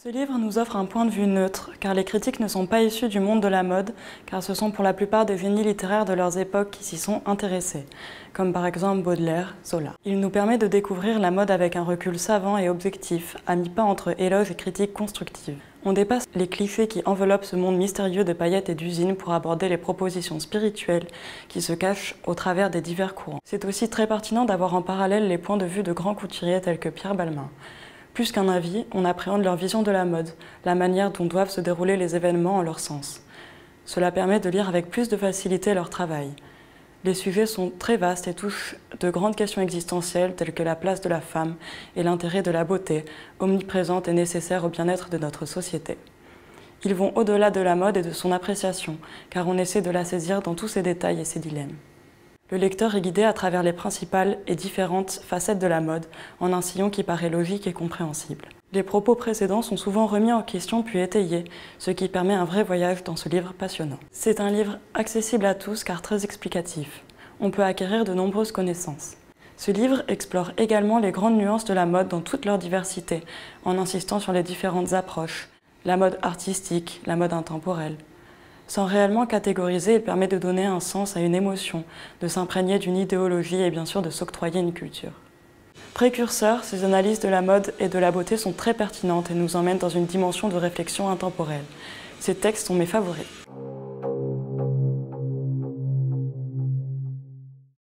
Ce livre nous offre un point de vue neutre, car les critiques ne sont pas issus du monde de la mode, car ce sont pour la plupart des génies littéraires de leurs époques qui s'y sont intéressés, comme par exemple Baudelaire, Zola. Il nous permet de découvrir la mode avec un recul savant et objectif, à mi-pas entre éloges et critiques constructives. On dépasse les clichés qui enveloppent ce monde mystérieux de paillettes et d'usines pour aborder les propositions spirituelles qui se cachent au travers des divers courants. C'est aussi très pertinent d'avoir en parallèle les points de vue de grands couturiers tels que Pierre Balmain. Plus qu'un avis, on appréhende leur vision de la mode, la manière dont doivent se dérouler les événements en leur sens. Cela permet de lire avec plus de facilité leur travail. Les sujets sont très vastes et touchent de grandes questions existentielles telles que la place de la femme et l'intérêt de la beauté, omniprésente et nécessaire au bien-être de notre société. Ils vont au-delà de la mode et de son appréciation, car on essaie de la saisir dans tous ses détails et ses dilemmes. Le lecteur est guidé à travers les principales et différentes facettes de la mode, en un sillon qui paraît logique et compréhensible. Les propos précédents sont souvent remis en question puis étayés, ce qui permet un vrai voyage dans ce livre passionnant. C'est un livre accessible à tous car très explicatif. On peut acquérir de nombreuses connaissances. Ce livre explore également les grandes nuances de la mode dans toute leur diversité, en insistant sur les différentes approches, la mode artistique, la mode intemporelle, sans réellement catégoriser, il permet de donner un sens à une émotion, de s'imprégner d'une idéologie et bien sûr de s'octroyer une culture. Précurseur, ces analyses de la mode et de la beauté sont très pertinentes et nous emmènent dans une dimension de réflexion intemporelle. Ces textes sont mes favoris.